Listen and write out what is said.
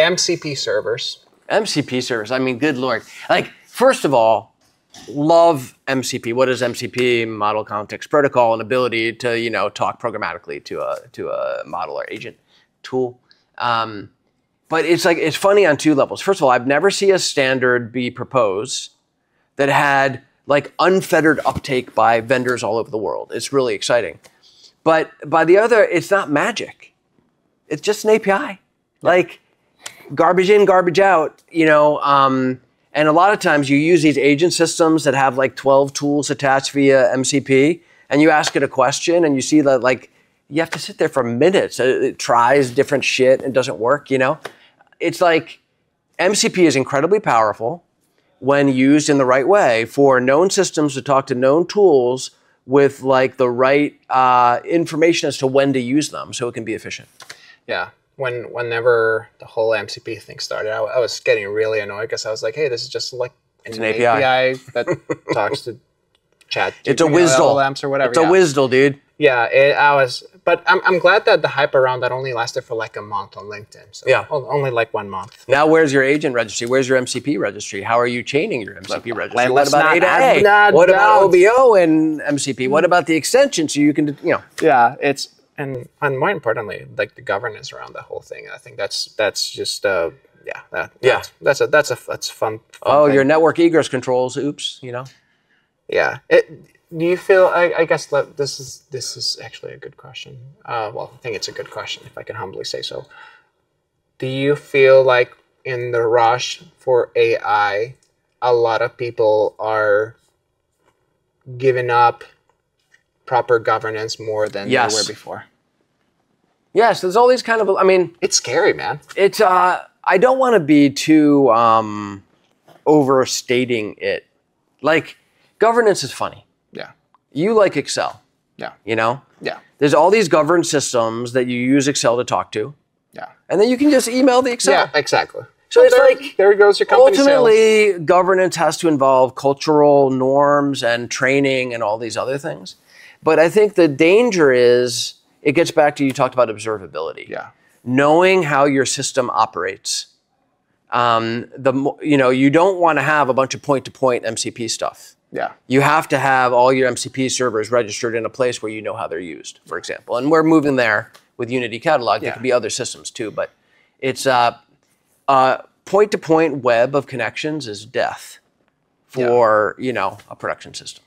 MCP servers. MCP servers. I mean, good lord. Like, first of all, love MCP. What is MCP? Model Context Protocol, an ability to you know talk programmatically to a to a model or agent tool. Um, but it's like it's funny on two levels. First of all, I've never seen a standard be proposed that had like unfettered uptake by vendors all over the world. It's really exciting. But by the other, it's not magic. It's just an API. Like garbage in, garbage out, you know. Um, and a lot of times you use these agent systems that have like 12 tools attached via MCP, and you ask it a question, and you see that like you have to sit there for minutes. It, tries different shit and doesn't work, you know. It's like MCP is incredibly powerful when used in the right way for known systems to talk to known tools with like the right uh, information as to when to use them so it can be efficient. Yeah. When whenever the whole MCP thing started, I, I was getting really annoyed because I was like, "Hey, this is just like an, an API. that talks to chat. It's a you WSDL. LLMs or whatever. It's yeah. a WSDL, dude. Yeah, it, I was, but I'm, I'm glad that the hype around that only lasted for like a month on LinkedIn. So Yeah. only like one month. Now, where's your agent registry? Where's your MCP registry? How are you chaining your MCP registry? let- what about not- A to A? not What about. OBO and MCP? What about the extension so you can, you know? Yeah, it's and and more importantly, like the governance around the whole thing. I think that's that's just uh yeah that Yeah. that's, that's a that's a that's fun. fun Oh, thing. your network egress controls. Oops, you know. Yeah. It, do you feel? I, I guess this is this is actually a good question. Uh, well, I think it's a good question if I can humbly say so. Do you feel like in the rush for AI, a lot of people are giving up proper governance more than Yes. they were before? Yes, there's all these kind of. I mean, It's scary, man. it's. uh I don't want to be too um overstating it. Like, governance is funny. Yeah. You like Excel, Yeah. you know. Yeah. There's all these governed systems that you use Excel to talk to, Yeah. and then you can just email the Excel. Yeah. Exactly. So it's there, like there goes your company sales. ultimately governance has to involve cultural norms and training and all these other things. But I think the danger is it gets back to you talked about observability. Yeah. Knowing how your system operates. Um, the you know you don't want to have a bunch of point to point MCP stuff. Yeah. You have to have all your MCP servers registered in a place where you know how they're used, for example. And we're moving there with Unity Catalog. There Yeah. could be other systems too, but it's uh, uh, point-to-point web of connections is death for you know a production system.